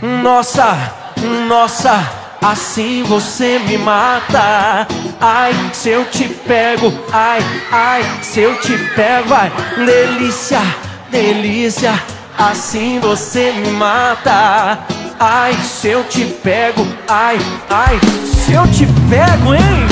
Nossa, nossa, assim você me mata. Ai, se eu te pego, ai, ai, se eu te pego, vai, delícia, delícia, assim você me mata. Ai, se eu te pego, ai, ai, se eu te pego, hein?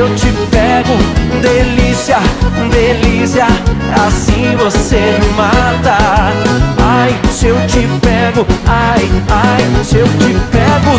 eu te pego Delícia, delícia, assim você me mata. Ai, se eu te pego, ai, ai, se eu te pego